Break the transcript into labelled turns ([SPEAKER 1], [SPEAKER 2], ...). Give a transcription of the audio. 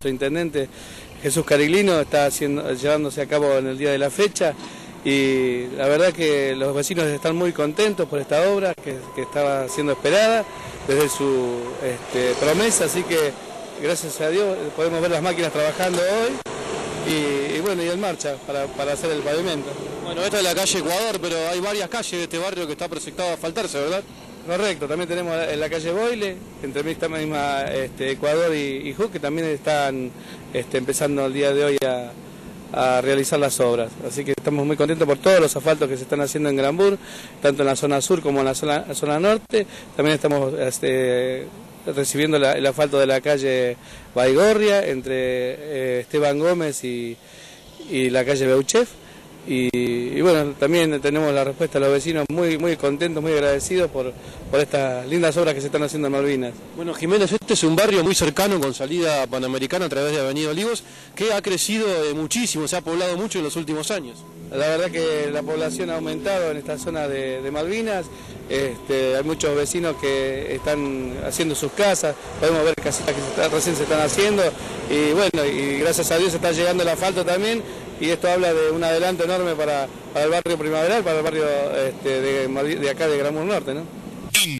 [SPEAKER 1] Nuestro intendente Jesús Cariglino está haciendo, llevándose a cabo en el día de la fecha y la verdad que los vecinos están muy contentos por esta obra que, estaba siendo esperada desde su este, promesa, así que gracias a Dios podemos ver las máquinas trabajando hoy y, bueno, y en marcha para, para, hacer el pavimento.
[SPEAKER 2] Bueno, esta es la calle Ecuador, pero hay varias calles de este barrio que está proyectado a faltarse, ¿verdad?
[SPEAKER 1] Correcto, también tenemos en la calle Boile, entre esta misma este, Ecuador y, y que también están este, empezando el día de hoy a, realizar las obras. Así que estamos muy contentos por todos los asfaltos que se están haciendo en Granbur, tanto en la zona sur como en la zona, norte. También estamos este, recibiendo el asfalto de la calle Baigorria entre eh, Esteban Gómez y, y la calle Beuchef. Y, bueno, también tenemos la respuesta de los vecinos muy muy contentos, muy agradecidos por, por estas lindas obras que se están haciendo en Malvinas.
[SPEAKER 2] Bueno, Jiménez, este es un barrio muy cercano con salida panamericana a través de Avenida Olivos, que ha crecido muchísimo, se ha poblado mucho en los últimos años.
[SPEAKER 1] La verdad que la población ha aumentado en esta zona de, Malvinas, este, hay muchos vecinos que están haciendo sus casas, podemos ver casitas que recién se están haciendo y bueno, y gracias a Dios está llegando el asfalto también y esto habla de un adelanto enorme para, el barrio primaveral, para el barrio este, de, acá de Gramur Norte. ¿no?